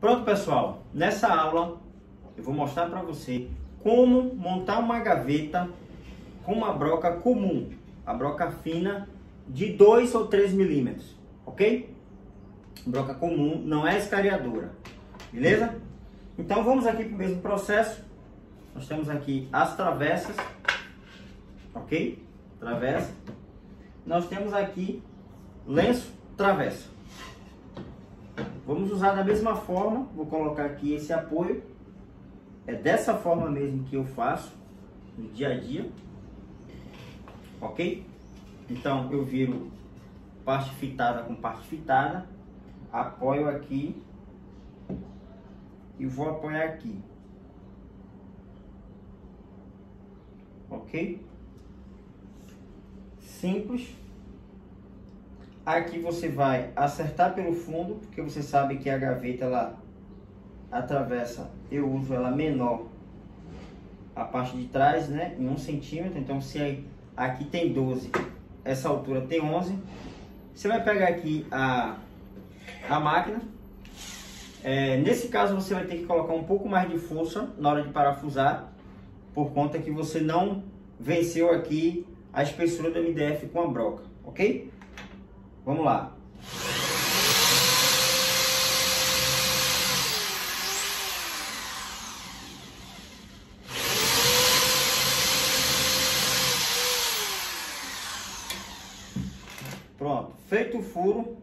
Pronto, pessoal. Nessa aula eu vou mostrar para você como montar uma gaveta com uma broca comum, a broca fina de 2 ou 3 milímetros, ok? Broca comum, não é escariadora, beleza? Então vamos aqui para o mesmo processo. Nós temos aqui as travessas, ok? Travessa. Nós temos aqui lenço, travessa. Vamos usar da mesma forma, vou colocar aqui esse apoio. É dessa forma mesmo que eu faço no dia a dia. Ok? Então eu viro parte fitada com parte fitada. Apoio aqui. E vou apoiar aqui. Ok? Simples. Aqui você vai acertar pelo fundo, porque você sabe que a gaveta ela atravessa, eu uso ela menor a parte de trás, né, em um centímetro. Então se aqui tem 12, essa altura tem 11. Você vai pegar aqui a, a máquina. É, nesse caso você vai ter que colocar um pouco mais de força na hora de parafusar, por conta que você não venceu aqui a espessura do MDF com a broca, ok? Vamos lá. Pronto, feito o furo,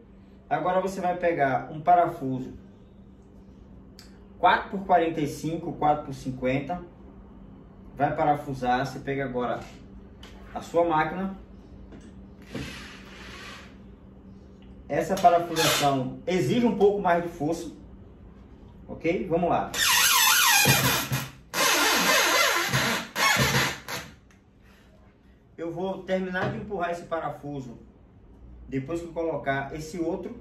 agora você vai pegar um parafuso 4 por 45, 4 por 50, vai parafusar, você pega agora a sua máquina, essa parafusação exige um pouco mais de força, ok? Vamos lá. Eu vou terminar de empurrar esse parafuso depois que colocar esse outro,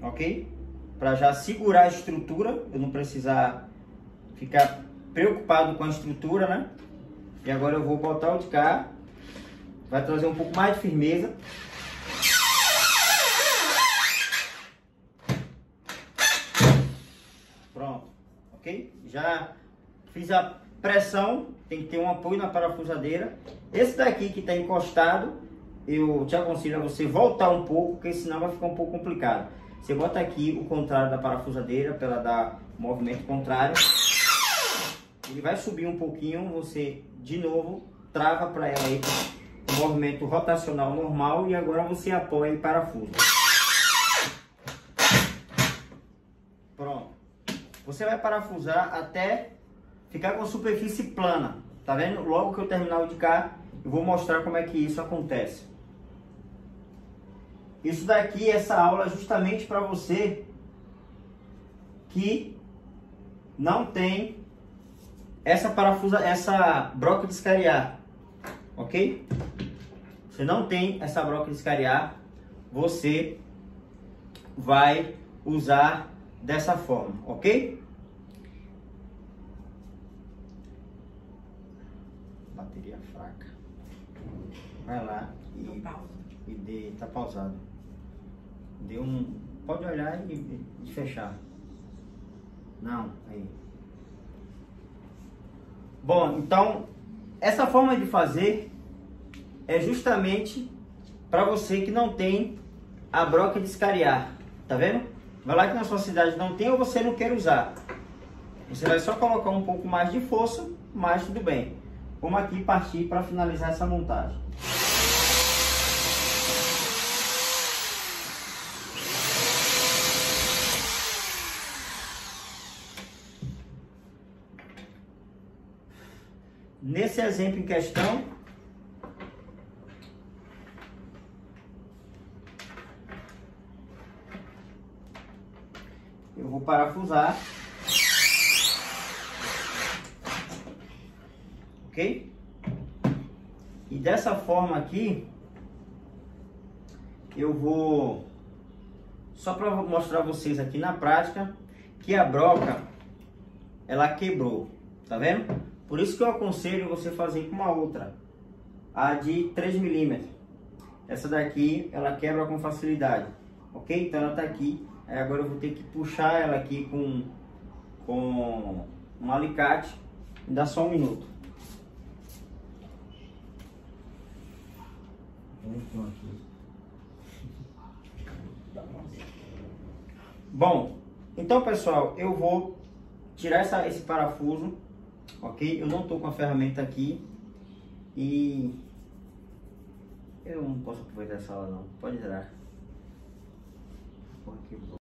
ok? Para já segurar a estrutura, eu não precisar ficar preocupado com a estrutura, né? E agora eu vou botar o de cá, vai trazer um pouco mais de firmeza. Ok? Já fiz a pressão, tem que ter um apoio na parafusadeira. Esse daqui que está encostado, eu te aconselho a você voltar um pouco, porque senão vai ficar um pouco complicado. Você bota aqui o contrário da parafusadeira, para ela dar movimento contrário. Ele vai subir um pouquinho, você de novo trava para ela aí o movimento rotacional normal e agora você apoia em parafuso. Você vai parafusar até ficar com a superfície plana. Tá vendo? Logo que eu terminar de cá, eu vou mostrar como é que isso acontece. Isso daqui, essa aula é justamente para você que não tem essa parafusa, essa broca de escariar, ok? Você não tem essa broca de escariar, você vai usar dessa forma, ok? Bateria fraca. Vai lá e, e dê, tá pausado. Dê um, pode olhar e, e fechar. Não, aí. Bom, então essa forma de fazer é justamente para você que não tem a broca de escariar, tá vendo? Vai lá que na sua cidade não tem ou você não quer usar. Você vai só colocar um pouco mais de força, mas tudo bem. Vamos aqui partir para finalizar essa montagem. Nesse exemplo em questão, eu vou parafusar. Ok? E dessa forma aqui, eu vou, só para mostrar vocês aqui na prática, que a broca, ela quebrou, tá vendo? Por isso que eu aconselho você fazer com uma outra, a de 3 milímetros. Essa daqui, ela quebra com facilidade. Ok? Então ela tá aqui, aí agora eu vou ter que puxar ela aqui com, com um alicate, me dá só um minuto. Bom, então pessoal, eu vou tirar essa, esse parafuso, ok? Eu não tô com a ferramenta aqui e eu não posso aproveitar essa aula não, pode tirar. Porra, que